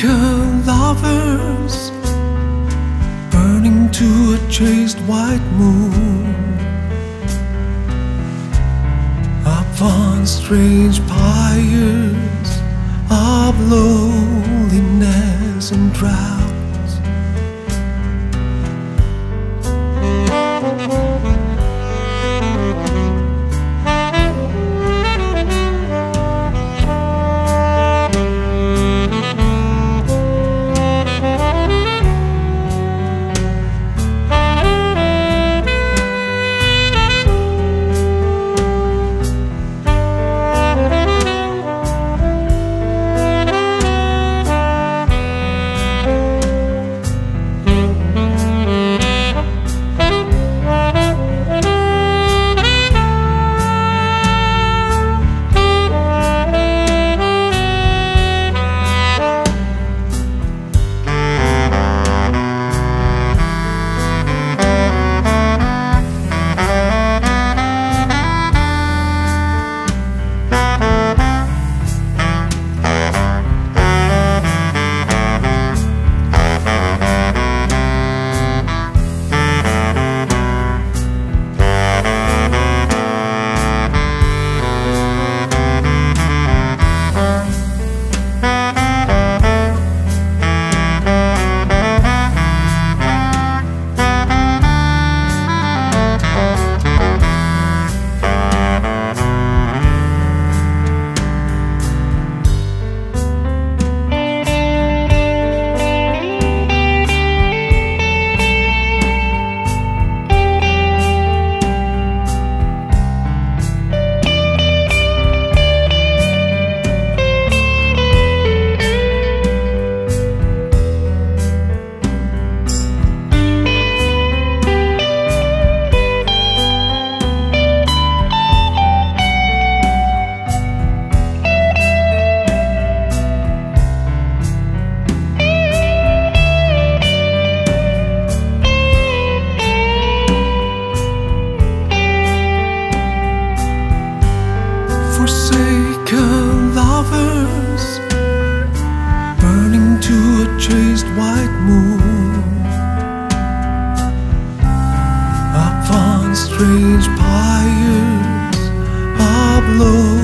Forsaken lovers burning to a chaste white moon. Upon strange pyres of loneliness chaste white moon upon strange pyres of love.